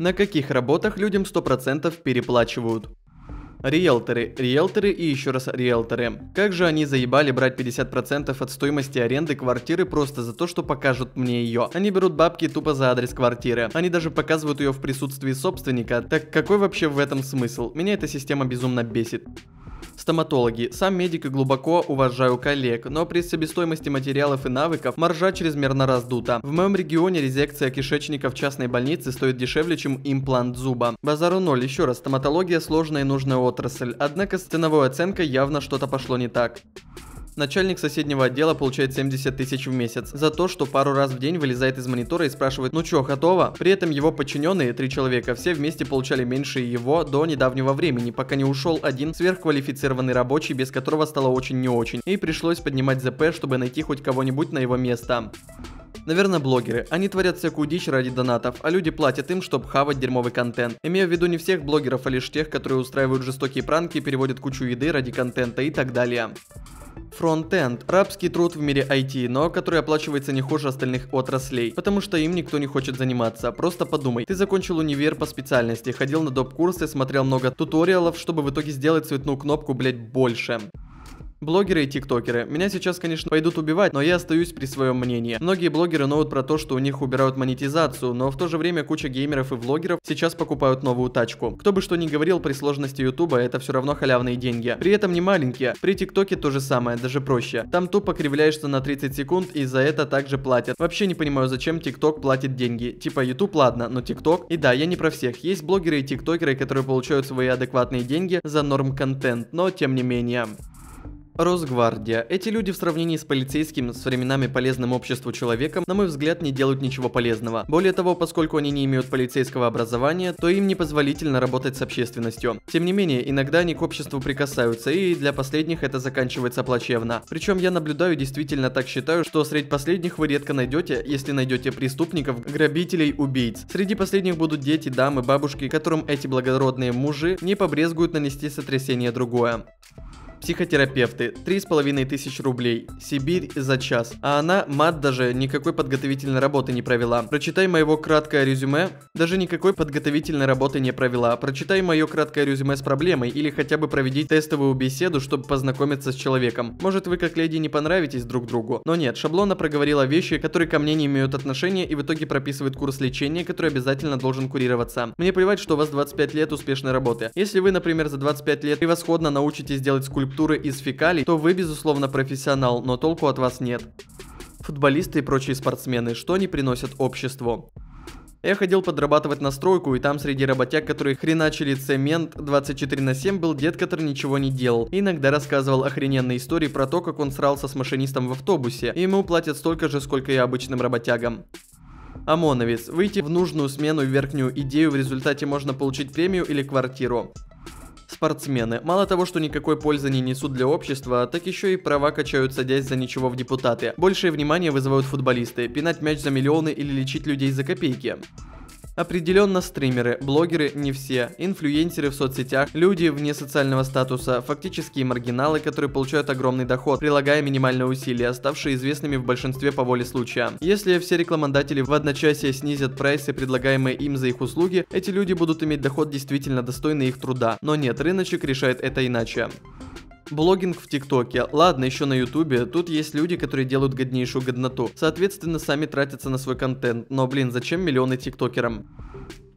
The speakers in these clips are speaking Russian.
На каких работах людям 100% переплачивают? Риэлторы, риэлторы и еще раз риэлторы. Как же они заебали брать 50% от стоимости аренды квартиры просто за то, что покажут мне ее. Они берут бабки тупо за адрес квартиры. Они даже показывают ее в присутствии собственника. Так какой вообще в этом смысл? Меня эта система безумно бесит. Стоматологи. Сам медик и глубоко уважаю коллег, но при себестоимости материалов и навыков маржа чрезмерно раздута. В моем регионе резекция кишечника в частной больнице стоит дешевле, чем имплант зуба. Базару ноль. Еще раз, стоматология сложная и нужная отрасль, однако с ценовой оценкой явно что-то пошло не так. Начальник соседнего отдела получает 70 тысяч в месяц за то, что пару раз в день вылезает из монитора и спрашивает, ну чё, готово? При этом его подчиненные, три человека, все вместе получали меньше его до недавнего времени, пока не ушел один сверхквалифицированный рабочий, без которого стало очень не очень. И пришлось поднимать ЗП, чтобы найти хоть кого-нибудь на его место. Наверное, блогеры. Они творят всякую дичь ради донатов, а люди платят им, чтобы хавать дерьмовый контент. Имея в виду не всех блогеров, а лишь тех, которые устраивают жестокие пранки, переводят кучу еды ради контента и так далее. Фронтенд – рабский труд в мире IT, но который оплачивается не хуже остальных отраслей, потому что им никто не хочет заниматься. Просто подумай, ты закончил универ по специальности, ходил на доп-курсы, смотрел много туториалов, чтобы в итоге сделать цветную кнопку, блять, больше. Блогеры и тиктокеры. Меня сейчас, конечно, пойдут убивать, но я остаюсь при своем мнении. Многие блогеры ноют про то, что у них убирают монетизацию, но в то же время куча геймеров и влогеров сейчас покупают новую тачку. Кто бы что ни говорил при сложности ютуба, это все равно халявные деньги. При этом не маленькие. При тиктоке то же самое, даже проще. Там тупо кривляешься на 30 секунд и за это также платят. Вообще не понимаю, зачем тикток платит деньги. Типа ютуб ладно, но тикток... И да, я не про всех. Есть блогеры и тиктокеры, которые получают свои адекватные деньги за норм контент, но тем не менее. Росгвардия. Эти люди в сравнении с полицейским с временами полезным обществу человеком, на мой взгляд, не делают ничего полезного. Более того, поскольку они не имеют полицейского образования, то им непозволительно работать с общественностью. Тем не менее, иногда они к обществу прикасаются, и для последних это заканчивается плачевно. Причем я наблюдаю действительно так считаю, что среди последних вы редко найдете, если найдете преступников, грабителей, убийц. Среди последних будут дети, дамы, бабушки, которым эти благородные мужи не побрезгуют нанести сотрясение другое. Психотерапевты, три с половиной тысяч рублей. Сибирь за час. А она, мат даже, никакой подготовительной работы не провела. Прочитай моего краткое резюме. Даже никакой подготовительной работы не провела. Прочитай мое краткое резюме с проблемой или хотя бы проведи тестовую беседу, чтобы познакомиться с человеком. Может вы как леди не понравитесь друг другу. Но нет, шаблона проговорила вещи, которые ко мне не имеют отношения и в итоге прописывает курс лечения, который обязательно должен курироваться. Мне плевать, что у вас 25 лет успешной работы. Если вы, например, за 25 лет превосходно научитесь делать скульптуру скульптуры из фекалий, то вы, безусловно, профессионал, но толку от вас нет. Футболисты и прочие спортсмены, что они приносят обществу? Я ходил подрабатывать на стройку, и там среди работяг, которые хреначили цемент 24 на 7, был дед, который ничего не делал. И иногда рассказывал охрененные истории про то, как он срался с машинистом в автобусе, и ему платят столько же, сколько и обычным работягам. ОМОНовец. Выйти в нужную смену и верхнюю идею в результате можно получить премию или квартиру. Спортсмены. Мало того, что никакой пользы не несут для общества, так еще и права качают, садясь за ничего в депутаты. Большее внимание вызывают футболисты, пинать мяч за миллионы или лечить людей за копейки. Определенно стримеры, блогеры не все, инфлюенсеры в соцсетях, люди вне социального статуса, фактические маргиналы, которые получают огромный доход, прилагая минимальные усилия, ставшие известными в большинстве по воле случая. Если все рекламодатели в одночасье снизят прайсы, предлагаемые им за их услуги, эти люди будут иметь доход действительно достойный их труда. Но нет, рыночек решает это иначе. Блогинг в ТикТоке. Ладно, еще на Ютубе. Тут есть люди, которые делают годнейшую годноту. Соответственно, сами тратятся на свой контент. Но, блин, зачем миллионы тиктокерам?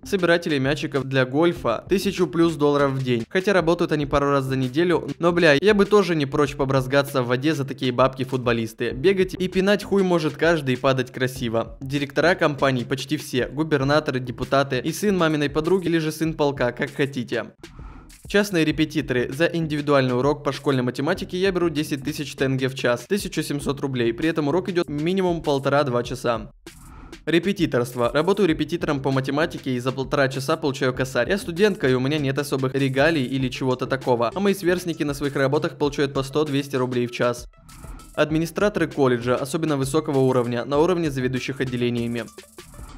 Собиратели мячиков для гольфа 1000 плюс долларов в день. Хотя работают они пару раз за неделю, но бля, я бы тоже не прочь побразгаться в воде за такие бабки футболисты. Бегать и пинать хуй может каждый и падать красиво. Директора компаний почти все, губернаторы, депутаты и сын маминой подруги или же сын полка, как хотите. Частные репетиторы. За индивидуальный урок по школьной математике я беру 10 тысяч тенге в час, 1700 рублей. При этом урок идет минимум полтора-два часа. Репетиторство. Работаю репетитором по математике и за полтора часа получаю косарь. Я студентка и у меня нет особых регалий или чего-то такого. А мои сверстники на своих работах получают по 100-200 рублей в час. Администраторы колледжа, особенно высокого уровня, на уровне заведующих отделениями.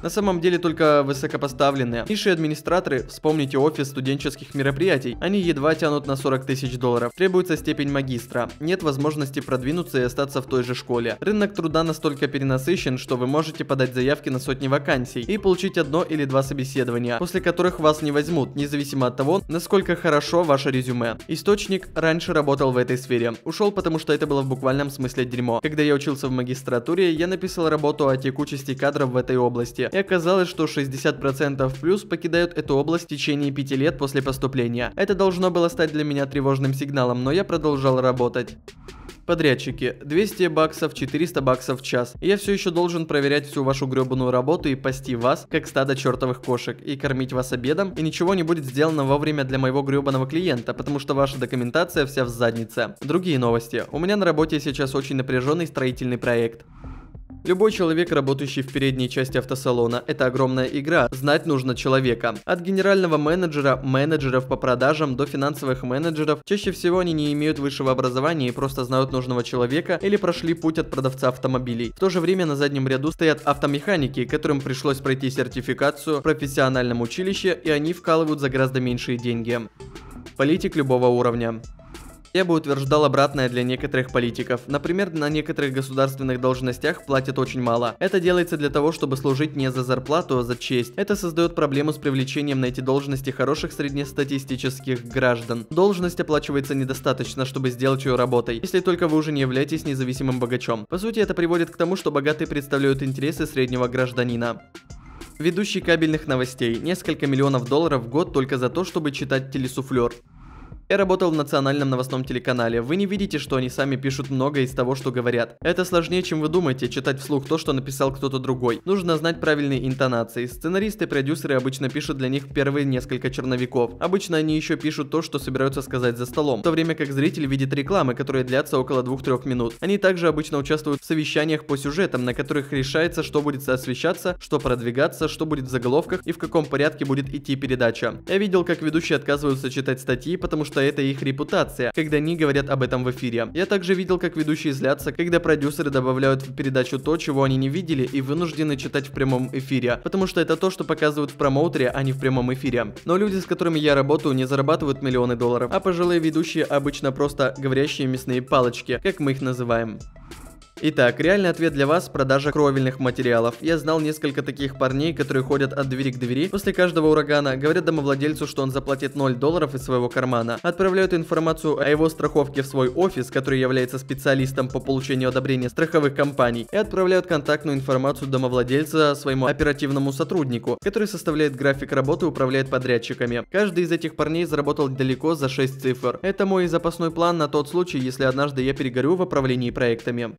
На самом деле только высокопоставленные. Низшие администраторы, вспомните офис студенческих мероприятий, они едва тянут на 40 тысяч долларов. Требуется степень магистра. Нет возможности продвинуться и остаться в той же школе. Рынок труда настолько перенасыщен, что вы можете подать заявки на сотни вакансий и получить одно или два собеседования, после которых вас не возьмут, независимо от того, насколько хорошо ваше резюме. Источник раньше работал в этой сфере. Ушел, потому что это было в буквальном смысле дерьмо. Когда я учился в магистратуре, я написал работу о текучести кадров в этой области. И оказалось, что 60% плюс покидают эту область в течение 5 лет после поступления. Это должно было стать для меня тревожным сигналом, но я продолжал работать. Подрядчики, 200 баксов, 400 баксов в час. Я все еще должен проверять всю вашу гребаную работу и пасти вас, как стадо чертовых кошек, и кормить вас обедом, и ничего не будет сделано вовремя для моего гребаного клиента, потому что ваша документация вся в заднице. Другие новости. У меня на работе сейчас очень напряженный строительный проект. Любой человек, работающий в передней части автосалона, это огромная игра. Знать нужно человека. От генерального менеджера, менеджеров по продажам до финансовых менеджеров, чаще всего они не имеют высшего образования и просто знают нужного человека или прошли путь от продавца автомобилей. В то же время на заднем ряду стоят автомеханики, которым пришлось пройти сертификацию в профессиональном училище, и они вкалывают за гораздо меньшие деньги. Политик любого уровня. Я бы утверждал обратное для некоторых политиков. Например, на некоторых государственных должностях платят очень мало. Это делается для того, чтобы служить не за зарплату, а за честь. Это создает проблему с привлечением на эти должности хороших среднестатистических граждан. Должность оплачивается недостаточно, чтобы сделать ее работой, если только вы уже не являетесь независимым богачом. По сути, это приводит к тому, что богатые представляют интересы среднего гражданина. Ведущий кабельных новостей. Несколько миллионов долларов в год только за то, чтобы читать телесуфлер. Я работал в национальном новостном телеканале. Вы не видите, что они сами пишут много из того, что говорят. Это сложнее, чем вы думаете, читать вслух то, что написал кто-то другой. Нужно знать правильные интонации. Сценаристы и продюсеры обычно пишут для них первые несколько черновиков. Обычно они еще пишут то, что собираются сказать за столом. В то время как зритель видит рекламы, которые длятся около 2-3 минут. Они также обычно участвуют в совещаниях по сюжетам, на которых решается, что будет освещаться, что продвигаться, что будет в заголовках и в каком порядке будет идти передача. Я видел, как ведущие отказываются читать статьи, потому что что это их репутация, когда они говорят об этом в эфире. Я также видел, как ведущие злятся, когда продюсеры добавляют в передачу то, чего они не видели и вынуждены читать в прямом эфире, потому что это то, что показывают в промоутере, а не в прямом эфире. Но люди, с которыми я работаю, не зарабатывают миллионы долларов, а пожилые ведущие обычно просто говорящие мясные палочки, как мы их называем. Итак, реальный ответ для вас – продажа кровельных материалов. Я знал несколько таких парней, которые ходят от двери к двери после каждого урагана, говорят домовладельцу, что он заплатит 0 долларов из своего кармана, отправляют информацию о его страховке в свой офис, который является специалистом по получению одобрения страховых компаний, и отправляют контактную информацию домовладельца своему оперативному сотруднику, который составляет график работы и управляет подрядчиками. Каждый из этих парней заработал далеко за 6 цифр. Это мой запасной план на тот случай, если однажды я перегорю в управлении проектами.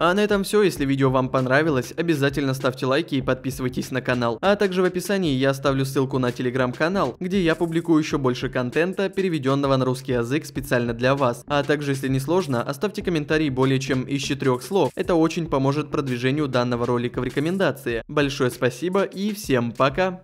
А на этом все, если видео вам понравилось, обязательно ставьте лайки и подписывайтесь на канал. А также в описании я оставлю ссылку на телеграм-канал, где я публикую еще больше контента, переведенного на русский язык специально для вас. А также, если не сложно, оставьте комментарий более чем из четырех слов. Это очень поможет продвижению данного ролика в рекомендации. Большое спасибо и всем пока!